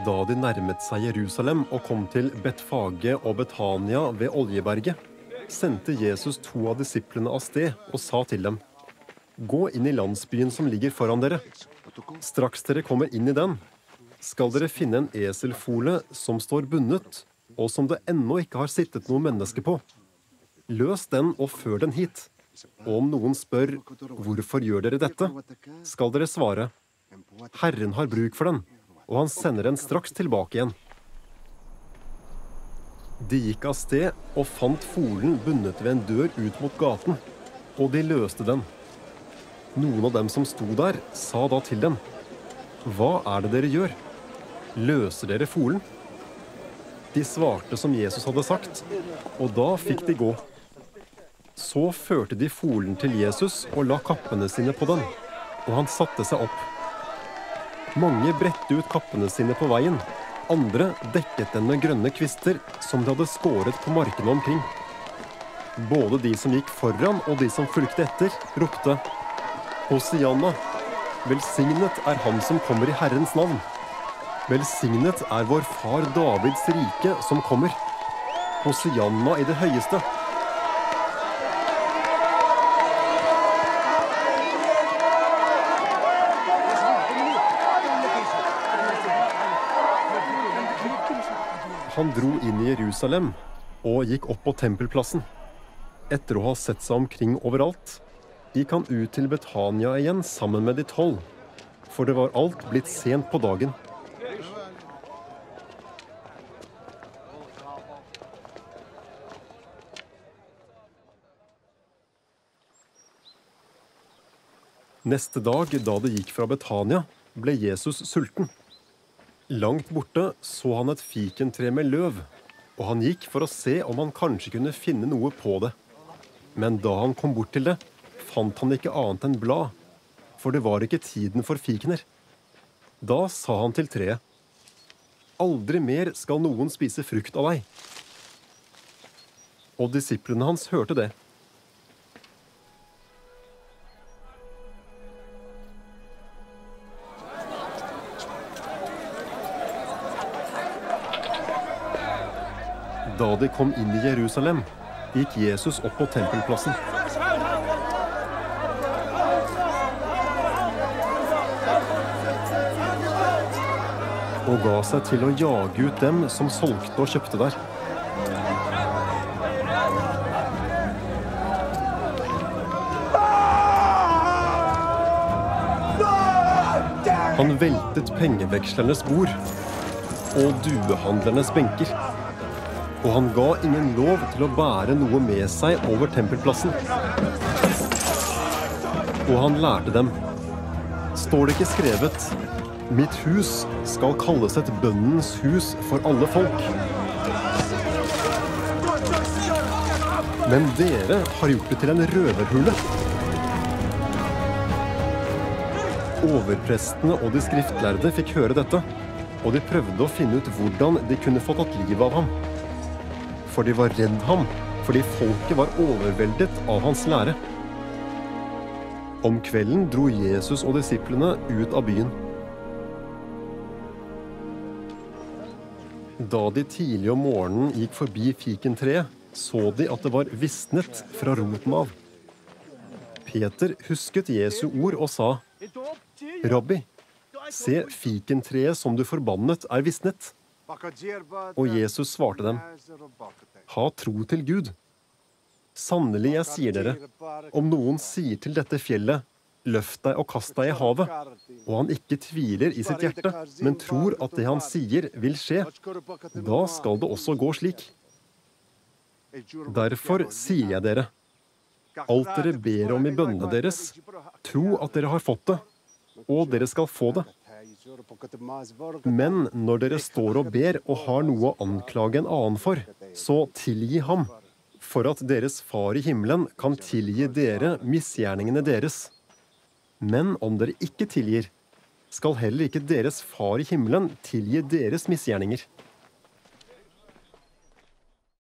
Da de nærmet seg Jerusalem og kom til Betfage og Betania ved Oljeberget, sendte Jesus to av disiplene av sted og sa til dem.: Gå inn i landsbyen som ligger foran dere. Straks dere kommer inn i den, skal dere finne en eselfole som står bundet, og som det ennå ikke har sittet noe menneske på. Løs den og før den hit. Og om noen spør hvorfor gjør dere dette, skal dere svare Herren har bruk for den, og han sender den straks tilbake igjen. De gikk av sted og fant folen bundet ved en dør ut mot gaten, og de løste den. Noen av dem som sto der, sa da til dem, Hva er det dere gjør? Løser dere folen? De svarte som Jesus hadde sagt, og da fikk de gå. Så førte de folen til Jesus og la kappene sine på den, og han satte seg opp. Mange bredte ut kappene sine på veien, andre dekket den med grønne kvister som de hadde skåret på markene omkring. Både de som gikk foran og de som fulgte etter, ropte Hosianna, velsignet er han som kommer i Herrens navn. Velsignet er vår far Davids rike som kommer. Hosianna i det høyeste. Han dro inn i Jerusalem og gikk opp på tempelplassen. Etter å ha sett seg omkring overalt, gikk han ut til Betania igjen sammen med de tolv, for det var alt blitt sent på dagen. Neste dag, da det gikk fra Betania, ble Jesus sulten. Langt borte så han et fikentre med løv, og han gikk for å se om han kanskje kunne finne noe på det. Men da han kom bort til det, fant han ikke annet enn blad, for det var ikke tiden for fikener. Da sa han til treet, Aldri mer skal noen spise frukt av deg. Og disiplene hans hørte det. Da de kom inn i Jerusalem, gikk Jesus opp på tempelplassen. Og ga seg til å jage ut dem som solgte og kjøpte der. Han veltet pengevekslernes bord og duehandlernes benker. Og han ga ingen lov til å bære noe med seg over tempelplassen. Og han lærte dem. Står det ikke skrevet Mitt hus skal kalles et bønnens hus for alle folk. Men dere har gjort det til en røverhule. Overprestene og de skriftlærde fikk høre dette, og de prøvde å finne ut hvordan de kunne få tatt livet av ham. For de var redd ham, fordi folket var overveldet av hans lære. Om kvelden dro Jesus og disiplene ut av byen. Da de tidlig om morgenen gikk forbi fikentreet, så de at det var visnet fra roten av. Peter husket Jesu ord og sa, Rabbi, se fikentreet som du forbannet, er visnet. Og Jesus svarte dem, ha tro til Gud. Sannelig, jeg sier dere, om noen sier til dette fjellet, løft deg og kast deg i havet, og han ikke tviler i sitt hjerte, men tror at det han sier, vil skje, da skal det også gå slik. Derfor sier jeg dere, alt dere ber om i bønnene deres, tro at dere har fått det, og dere skal få det. Men når dere står og ber og har noe å anklage en annen for, så tilgi ham, for at deres Far i himmelen kan tilgi dere misgjerningene deres. Men om dere ikke tilgir, skal heller ikke deres Far i himmelen tilgi deres misgjerninger.